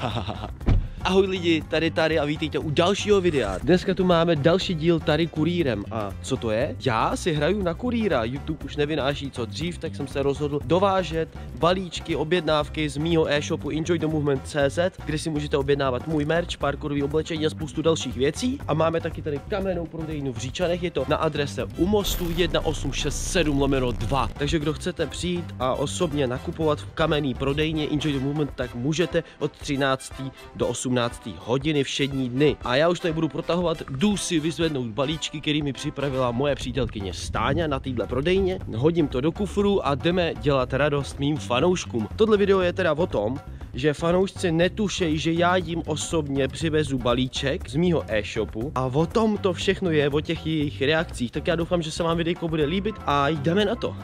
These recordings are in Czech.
哈哈哈哈。Ahoj lidi, tady tady a vítejte u dalšího videa. Dneska tu máme další díl tady kurýrem. A co to je? Já si hraju na kurýra. YouTube už nevynáší co dřív, tak jsem se rozhodl dovážet balíčky, objednávky z mýho e-shopu enjoythemovement.cz, kde si můžete objednávat můj merch, parkourový oblečení a spoustu dalších věcí. A máme taky tady kamennou prodejnu v Říčanech, je to na adrese u mostu 1867 lomeno 2. Takže kdo chcete přijít a osobně nakupovat v kamenný prodejně Enjoy the Movement, tak můžete od 13. do 18. hodiny všední dny. A já už tady budu protahovat, jdu si vyzvednout balíčky, který mi připravila moje přítelkyně Stáňa na týdle prodejně. Hodím to do kufru a jdeme dělat radost mým fanouškům. Tohle video je teda o tom, že fanoušci netušejí, že já jim osobně přivezu balíček z mýho e-shopu a o tom to všechno je, o těch jejich reakcích. Tak já doufám, že se vám videjko bude líbit a jdeme na to.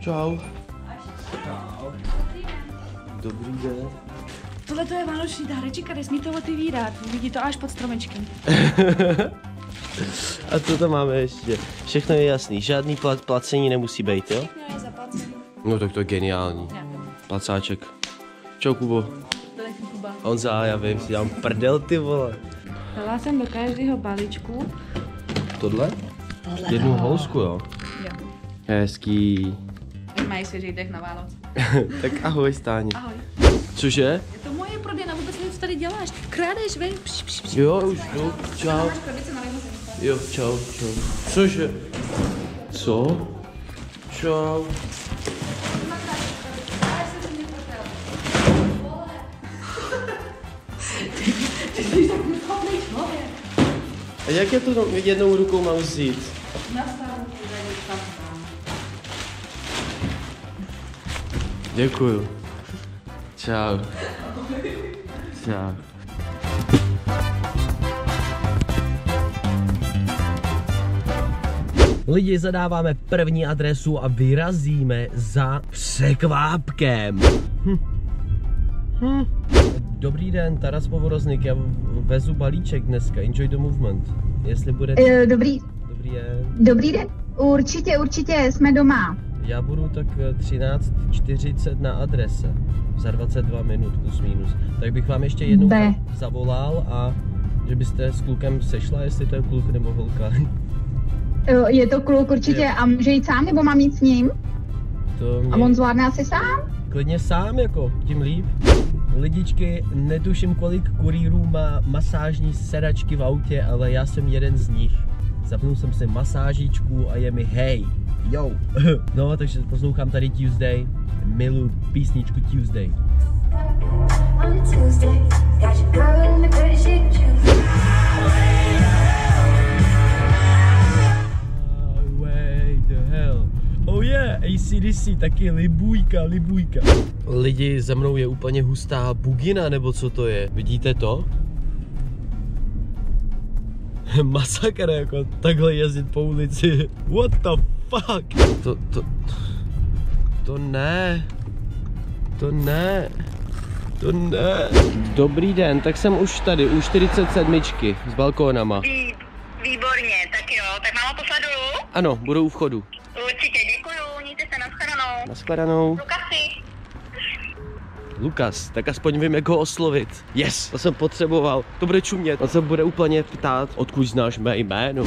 Čau. Dobrý den. Tohle to je vánoční dáreček a nesmí to otevírat. Vidí to až pod stromečkem. A co to máme ještě? Všechno je jasný, žádný plat, placení nemusí být, jo? Všechno je. No tak to je geniální. Ne, Placáček. Čau Kubo. to je Kuba. Honza, já vím, si dám prdel ty vole. Dala jsem do každého balíčku. Tohle? Jednu housku, jo? Jo. Hezký. Mají svěží dech na Vánoce. tak ahoj Stáni. Ahoj. Cože? Co tady děláš. Krádeš, ven. Pš, pš, pš. Jo, už jdu. Čau. Jo, čau, čau. Cože? Co? Čau. A jak já to jednou rukou mám vzít? Děkuju. Čau. Čau. Lidi, zadáváme první adresu a vyrazíme za překvápkem. Hm. Hm. Dobrý den, Taras Povoroznik, já vezu balíček dneska, enjoy the movement. Jestli bude... Eh, Dobrý, Dobrý den. dobrý den. Určitě, určitě jsme doma. Já budu tak eh, 13.40 na adrese. Za 22 minut plus minus. Tak bych vám ještě jednou B. za- zavolal a že byste s klukem sešla, jestli to je kluk nebo holka. Je to kluk určitě Jo. a může jít sám nebo mám jít s ním? To mě A on zvládne asi sám? klidně sám jako, tím líp. Lidičky, netuším kolik kurýrů má masážní sedačky v autě, ale já jsem jeden z nich. Zapnul jsem si masážičku a je mi hej, yo. no, takže poslouchám tady Tuesday, milu písničku Tuesday. On a Tuesday, got your girl in the pretty chic juice. Highway the hell. Oh yeah, ACDC, taky libujka, libujka. Lidi, za mnou je úplně hustá bugina, nebo co to je? Vidíte to? Masakr, jako takhle jezdit po ulici. What the fuck? To, to, to ne. To ne. To ne. Dobrý den, tak jsem už tady, u 47 s balkónama. Vý, výborně, tak jo, tak mám poslat dolů? Ano, budou u vchodu. Určitě, děkuju, mějte se, nashledanou. Naschledanou. Lukasi. Lukas, tak aspoň vím, jak ho oslovit. Yes, to jsem potřeboval. To bude čumět. On se bude úplně ptát, odkud znáš mé jméno.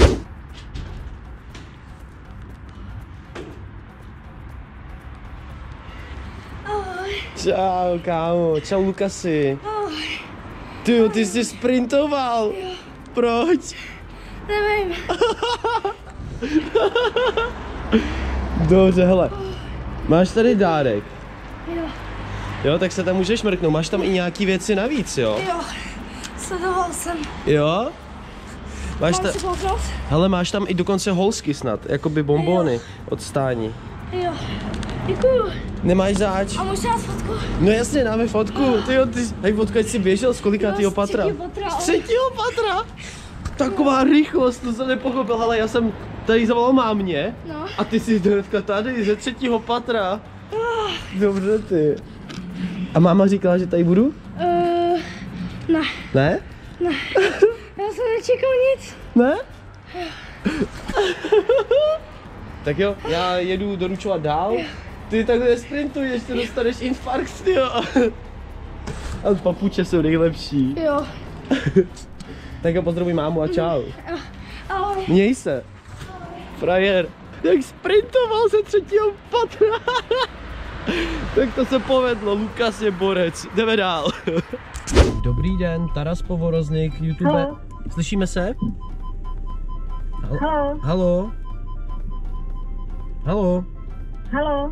Čau, kámo. Čau, Lukasi. Ty jo, ty jsi sprintoval. Proč? Nevím. Dobře, hele. Máš tady dárek. Jo, Jo, tak se tam můžeš mrknout. Máš tam i nějaký věci navíc, jo? jo. Sledoval jsem. Jo? Máš Mám ta... si kouknout? Hele, máš tam i dokonce holsky snad, jakoby bombony od stání. Jo. Děkuju. Nemáš záč? A můžu dát fotku? No jasně, dáme fotku. Ty jo, ty, hej, ať jsi běžel, z Jo, z patra? třetího patra, Z třetího patra? Taková rychlost, to jsem nepochopil, ale já jsem tady zavolal mámě No. a ty jsi hnedka tady ze třetího patra. Dobře ty. A máma říkala, že tady budu? Uh, ne, Ne? já jsem nečekal nic. Ne? tak jo, já jedu doručovat dál. Ty takhle sprintuješ, ty dostaneš infarkt, jo. A papuče jsou nejlepší. Jo. Tak jo, pozdravuj mámu a čau. Ahoj. Měj se. Frajer. Jak sprintoval ze třetího patra. tak to se povedlo, Lukas je borec. Jdeme dál. Dobrý den, Taras Povoroznik, YouTube. Halo. Slyšíme se? Hal- Halo. Halo? Halo? Halo.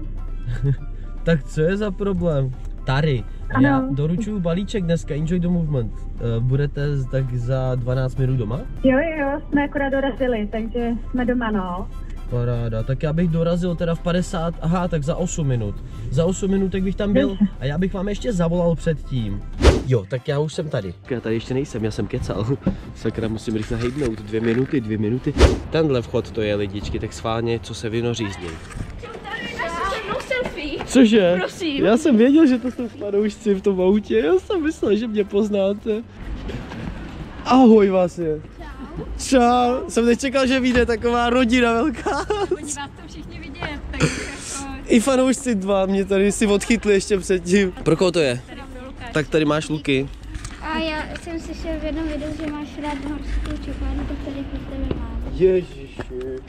Tak co je za problém? Tady. Ano. Já doručuju balíček dneska, Enjoy the Movement. Eh, Budete z- tak za 12 minut doma? Jo, jo, jsme akorát dorazili, takže jsme doma, no. Paráda, tak já bych dorazil teda v 50, aha, tak za 8 minut. Za 8 minutek bych tam byl a já bych vám ještě zavolal předtím. Jo, tak já už jsem tady. Já tady ještě nejsem, já jsem kecal. Sakra, musím rychle hejbnout, dvě minuty, dvě minuty. Tenhle vchod to je lidičky, tak schválně, co se vynoří z něj. Cože? Prosím. Já jsem věděl, že to jsou fanoušci v tom autě, já jsem myslel, že mě poznáte. Ahoj vás je. Čau. Jsem nečekal, že vyjde taková rodina velká. Oni vás to všichni vidět, takže jako I fanoušci dva mě tady si odchytli ještě předtím. Pro koho to je? tady. Tak tady máš Luky. A já jsem slyšel v jednom videu, že máš rád horskou čokoládu, tak tady. Ježiši.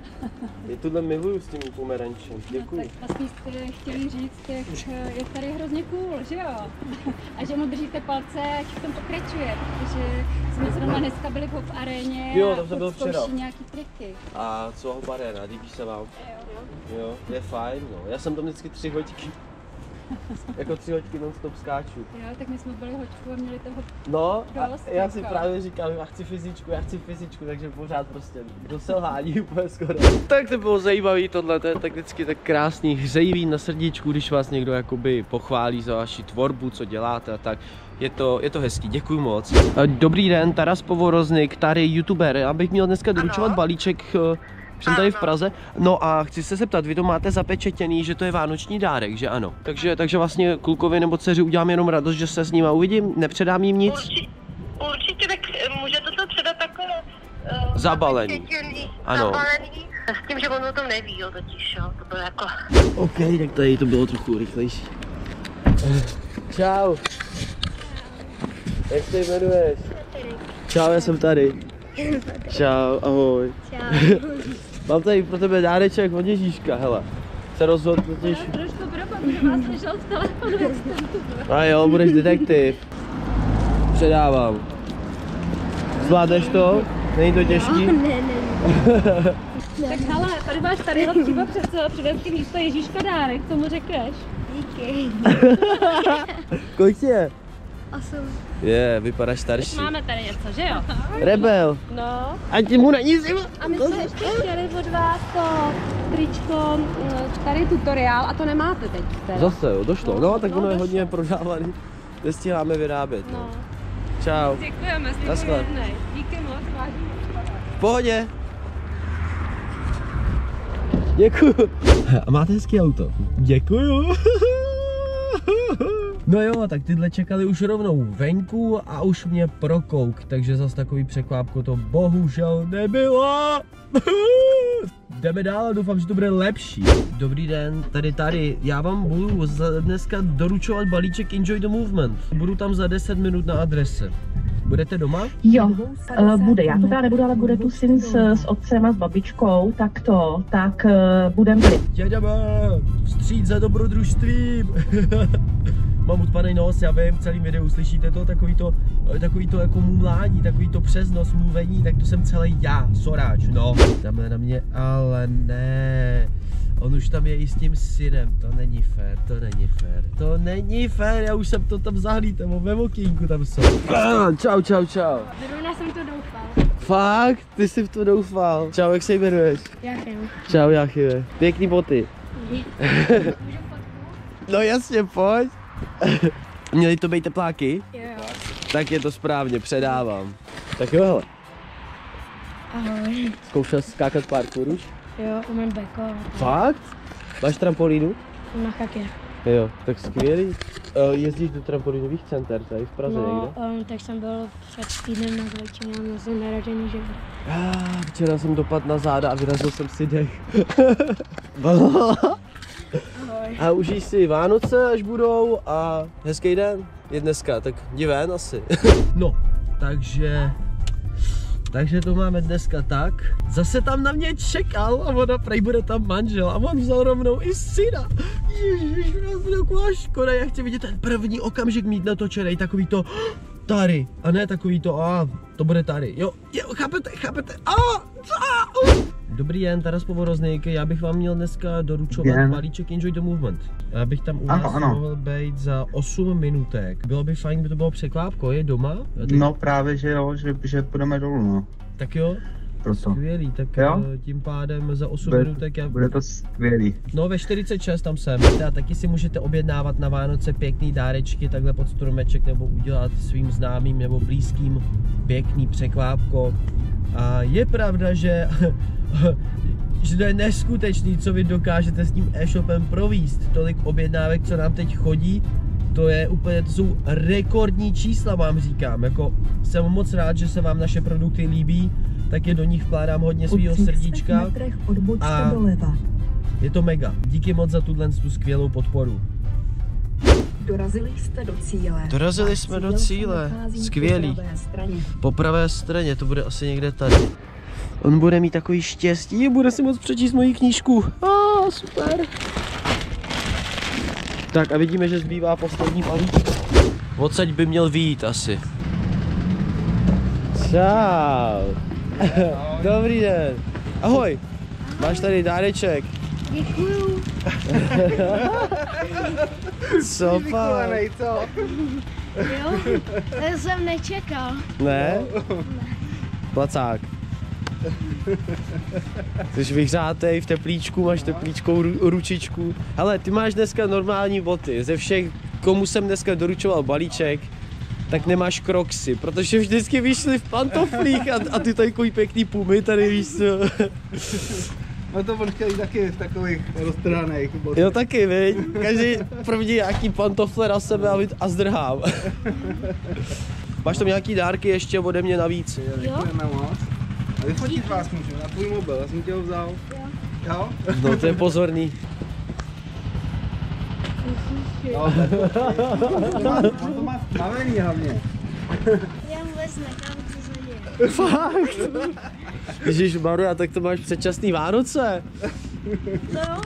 Já tohle miluju s tím pomerančem. Děkuji. Tak vlastně jste chtěli říct, jak eh, je tady hrozně cool, že jo? A že mu držíte palce, ať v tom pokračuje, protože jsme zrovna dneska byli v Hop aréně Jo, a tam jsem byl včera. nějaký triky. A co ho barena, líbí se vám? Jo, je fajn, no. Já jsem tam vždycky tři hoďky. jako tři hoďky non stop skáču. Jo, tak my jsme byli hoďku a měli toho No, a Dost, já si jako. právě říkám, já chci fyzičku, já chci fyzičku, takže pořád prostě do selhání úplně skoro. Tak to bylo zajímavý tohle, to je tak vždycky tak krásný, hřejivý na srdíčku, když vás někdo jakoby pochválí za vaši tvorbu, co děláte a tak. Je to, je to hezký, děkuji moc. Dobrý den, Taras Povoroznik, tady youtuber, já bych měl dneska doručovat balíček eh, jsem tady v Praze, no a chci se zeptat, vy to máte zapečetěný, že to je vánoční dárek, že ano? Takže, takže vlastně klukovi nebo dceři udělám jenom radost, že se s nima uvidím, nepředám jim nic? Určitě, určitě tak eh, můžete to předat takhle uh, Zabalený. Ano. Zabalený. S tím, že on o tom neví, jo, totiž, jo, to bylo jako... OK, tak tady to bylo trochu rychlejší. Čau. Jak se jmenuješ? Čau, já jsem tady. Čau, ahoj. Mám tady pro tebe dáreček od Ježíška, hele. Se rozhodl totiž. trošku problém, že vás slyšel z telefonu, jak jste tu A jo, budeš detektiv. Předávám. Zvládneš to? Není to těžký? Ne, ne, ne. Tak hele, tady máš tady třeba přece předevky místo Ježíška dárek, co mu řekneš? Díky. Kolik je? Osm. Je, vypadáš starší. Máme tady něco, že jo? Rebel. No. A ti mu není zima. A my jsme ještě chtěli od vás to tričko, mm, tady tutoriál a to nemáte teď. Teda. Zase jo, došlo. No, tak No, ono je došlo. hodně prodávaný. Nestíháme vyrábět. No. No. Čau. Děkujeme, Naschle. Díky moc, vážím. V pohodě. Děkuju. A máte hezký auto. Děkuju. No jo, tak tyhle čekali už rovnou venku a už mě prokouk, takže zas takový překvápko to bohužel nebylo. Jdeme dál a doufám, že to bude lepší. Dobrý den, tady tady, já vám budu dneska doručovat balíček Enjoy the Movement. Budu tam za 10 minut na adrese. Budete doma? Jo, uh, bude. Já to teda nebudu, ale bude tu syn s, s otcem a s babičkou, tak to, tak uh, budem tady. Jedeme vstříc za dobrodružstvím. Mám utpaný nos, já vím, v celém videu slyšíte to, takový to, takový to jako mumlání, takový to přeznos, mluvení, tak to jsem celý já, soráč, no. Dáme na mě, ale ne. On už tam je i s tím synem, to není fér, to není fér, to není fér, já už jsem to tam zahlídl, nebo ve okýnku tam jsou. Ah, čau, čau, čau. Zrovna jsem to doufal. Fakt, ty jsi v to doufal. Čau, jak se jmenuješ? Jáchem. Čau, Jachyve. Pěkný boty. no jasně, pojď. Měli to být tepláky? Jo. Tak je to správně, předávám. Tak jo, hele. Ahoj. Zkoušel jsi skákat parkour už? Jo, umím beko. Fakt? Máš trampolínu? Na chaké. Jo, tak skvělý. Uh, jezdíš do trampolínových center tady v Praze No, někde? um, tak jsem byl před týdnem na Zlečeně a měl jsem naražený žebra. Ah, včera jsem dopadl na záda a vyrazil jsem si dech. A užij si Vánoce, až budou a hezký den. je dneska, tak jdi ven asi. no, takže... Takže to máme dneska tak. Zase tam na mě čekal a ona prej bude tam manžel a on vzal rovnou i syna. Ježiš, taková škoda, já chci vidět ten první okamžik mít natočený, takový to tady a ne takový to a to bude tady. Jo, jo, chápete, chápete, a, a, uh. Dobrý den, Taras Povorozník, já bych vám měl dneska doručovat Den. balíček Enjoy the Movement. Já bych tam u vás Ano, ano. mohl být za 8 minutek. Bylo by fajn, kdyby to bylo překvápko, je doma? Teď- No právě, že jo, že, že půjdeme dolů, no. Tak jo, Proto. skvělý, tak Jo? eh, tím pádem za 8 Bude, minutek já... bude to skvělý. No ve 46 tam jsem. A taky si můžete objednávat na Vánoce pěkný dárečky takhle pod stromeček nebo udělat svým známým nebo blízkým pěkný překvápko. A je pravda, že že to je neskutečný, co vy dokážete s tím e-shopem províst. Tolik objednávek, co nám teď chodí, to je úplně, to jsou rekordní čísla vám říkám. Jako jsem moc rád, že se vám naše produkty líbí, tak je do nich vkládám hodně svého srdíčka. A je to mega. Díky moc za tuhle tu skvělou podporu. Dorazili jste do cíle. Dorazili jsme do cíle. Skvělý. pravé straně. Po pravé straně, to bude asi někde tady. On bude mít takový štěstí, bude si moc přečíst moji knížku. A ah, super. Tak a vidíme, že zbývá poslední balíček. Odsaď by měl výjít asi. Čau. Dobrý den. Ahoj. Máš tady dáreček. Děkuju. Co pak? Jo, to jsem nečekal. Ne? Placák. Jsi vyhřátej v teplíčku, máš teplíčkou ru, ručičku. Hele, ty máš dneska normální boty. Ze všech, komu jsem dneska doručoval balíček, tak nemáš kroksy, protože vždycky vyšli v pantoflích a, a ty takový pěkný pumy tady víš co. No to on chtěl jít taky v takových roztrhaných Jo taky, viď? Každý první nějaký pantofle na sebe a, a zdrhám. Máš tam nějaký dárky ještě ode mě navíc? Děkujeme moc. A vyfotit vás můžu na tvůj mobil, já jsem tě ho vzal. Jo? No to je pozorný. Jo, tak to, to má, on to má stavený hlavně. Já vůbec nechápu, co se děje. Fakt? Ježíš Maria, tak to máš předčasný Vánoce. No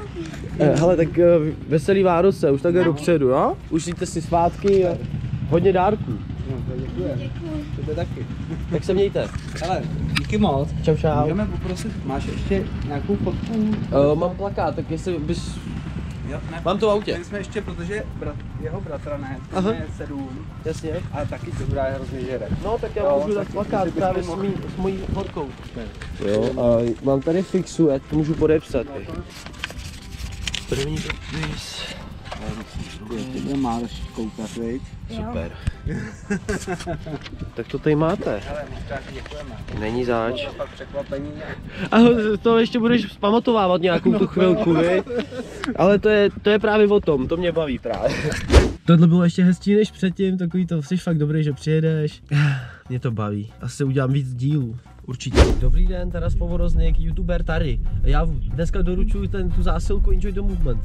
Eh, Hele, tak eh, veselý Vánoce, už takhle dopředu, jo? Užijte si svátky a hodně dárků. No, to děkuji. Tebe taky. Tak se mějte. Hele, díky moc. Čau, čau. Můžeme poprosit, máš ještě nějakou fotku? Uh, mám plakát, tak jestli bys... Jo, ne, Mám to v autě. My jsme ještě, protože brat, jeho bratranec, Aha. je sedm, Jasně. ale taky to bude hrozně žere. No, tak já Jo, můžu dát tak plakát právě s, mý, s mojí horkou. Jo, a mám tady fixu, já to můžu podepsat. První podpis. Tebe máš koukat, viď? Super. tak to tady máte. Není zač. To fakt překvapení. A to ještě budeš zpamatovávat nějakou tu chvilku, vy? Ale to je, to je právě o tom, to mě baví právě. Tohle bylo ještě hezčí než předtím, takový to, jsi fakt dobrý, že přijedeš. Mě to baví, asi udělám víc dílů. Určitě. Dobrý den, Taras Povorozník, youtuber tady. Já dneska doručuji ten, tu zásilku Enjoy the Movement.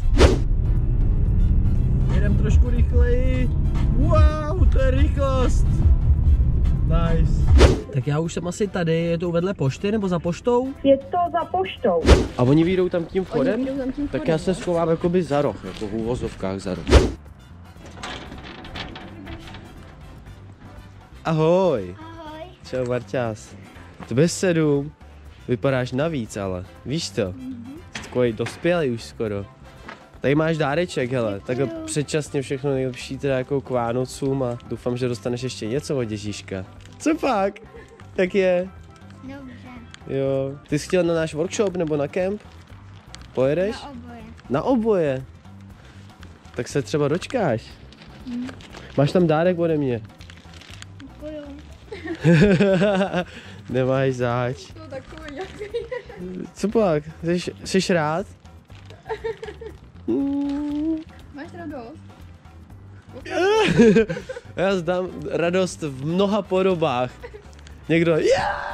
Jedem trošku rychleji. Wow, to je rychlost. Nice. Tak já už jsem asi tady, je to vedle pošty nebo za poštou? Je to za poštou. A oni vyjdou tam tím vchodem? Tam tím tak já se no. schovám jakoby za roh, jako v úvozovkách za roh. Ahoj. ahoj. Čau Marťás. Tebe sedm. Vypadáš navíc ale, víš to? Jsi takový dospělý už skoro. Tady máš dáreček, hele, takhle předčasně všechno nejlepší teda jako k Vánocům a doufám, že dostaneš ještě něco od Ježíška. Co pak? Tak je. Dobře, Jo. Ty jsi chtěl na náš workshop nebo na kemp? Pojedeš? na oboje. Na oboje. Tak se třeba dočkáš. Máš tam dárek ode mě. Nemáš záč. To takový nějaký. Co pak? Jsi, jsi rád? Máš radost? Já zdám radost v mnoha podobách. Někdo yeah!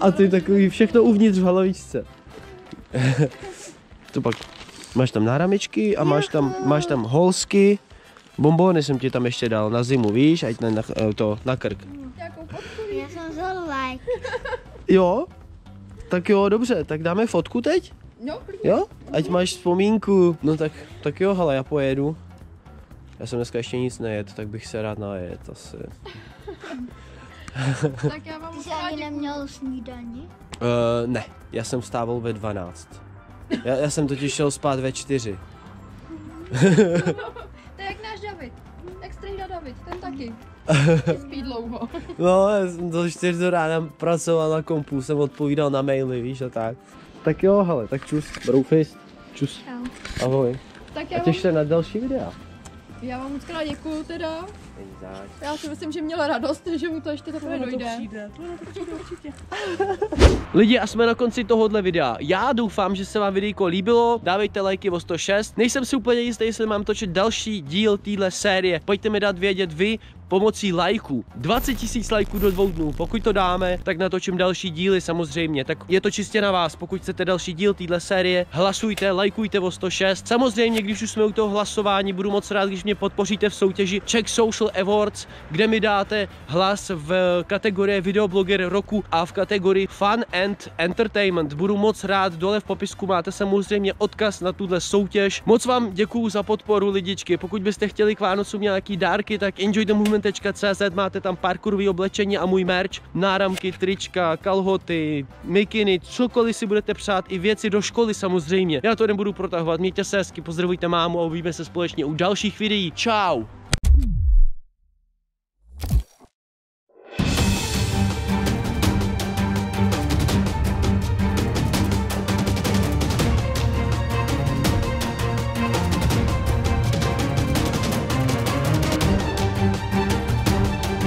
a ty takový všechno uvnitř v hlavičce. Co pak? Máš tam náramečky a máš tam, máš tam holsky Bombóny jsem ti tam ještě dal na zimu, víš, ať na, na, to, na krk. Já jsem vzal like. Jo? Tak jo, dobře, tak dáme fotku teď? Jo, Jo? Ať máš vzpomínku. No tak, tak jo, hele, já pojedu. Já jsem dneska ještě nic nejet, tak bych se rád najet asi. tak já vám Ty jsi ani neměl snídani? Uh, ne, já jsem vstával ve 12. Já, já jsem totiž šel spát ve 4. To je jak náš David. Jak strejda David, ten taky. Spí dlouho. No, já jsem do 4 do rána pracoval na kompu, jsem odpovídal na maily, víš a tak. Tak jo, hele, tak čus, broufist, čus, Čau. ahoj. Tak A já vám, se na další videa. já vám moc krát děkuju teda. Není zač. Já si myslím, že měla radost, že mu to ještě teprve dojde. Lidi a jsme na konci tohohle videa. Já doufám, že se vám videjko líbilo. Dávejte lajky o 106. Nejsem si úplně jistý, jestli mám točit další díl téhle série. Pojďte mi dát vědět vy pomocí lajků. 20 tisíc lajků do dvou dnů. Pokud to dáme, tak natočím další díly samozřejmě. Tak je to čistě na vás. Pokud chcete další díl téhle série, hlasujte, lajkujte o 106. Samozřejmě, když už jsme u toho hlasování, budu moc rád, když mě podpoříte v soutěži Czech Social Awards, kde mi dáte hlas v kategorii videobloger roku a v kategorii Fun and Entertainment. Budu moc rád, dole v popisku máte samozřejmě odkaz na tuhle soutěž. Moc vám děkuju za podporu lidičky. Pokud byste chtěli k Vánocům nějaký dárky, tak enjoythemovement.cz máte tam parkourový oblečení a můj merch, náramky, trička, kalhoty, mikiny, cokoliv si budete přát, i věci do školy samozřejmě. Já to nebudu protahovat, mějte se hezky, pozdravujte mámu a uvidíme se společně u dalších videí. Ciao!